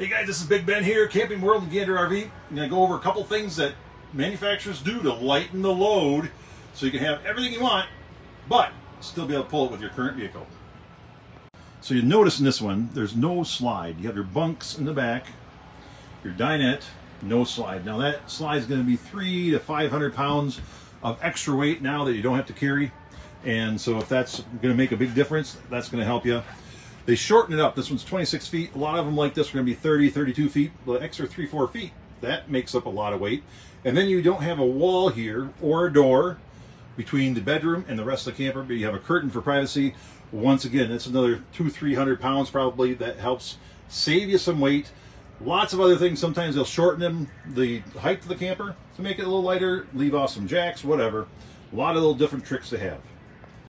Hey guys, this is Big Ben here, Camping World and Gander RV. I'm going to go over a couple things that manufacturers do to lighten the load so you can have everything you want, but still be able to pull it with your current vehicle. So you notice in this one, there's no slide. You have your bunks in the back, your dinette, no slide. Now that slide is going to be three to 500 pounds of extra weight now that you don't have to carry. And so if that's going to make a big difference, that's going to help you. They shorten it up. This one's 26 feet. A lot of them like this are going to be 30, 32 feet. The extra three, four feet, that makes up a lot of weight. And then you don't have a wall here or a door between the bedroom and the rest of the camper, but you have a curtain for privacy. Once again, that's another two, 300 pounds probably. That helps save you some weight. Lots of other things. Sometimes they'll shorten them, the height of the camper to make it a little lighter, leave off some jacks, whatever. A lot of little different tricks to have.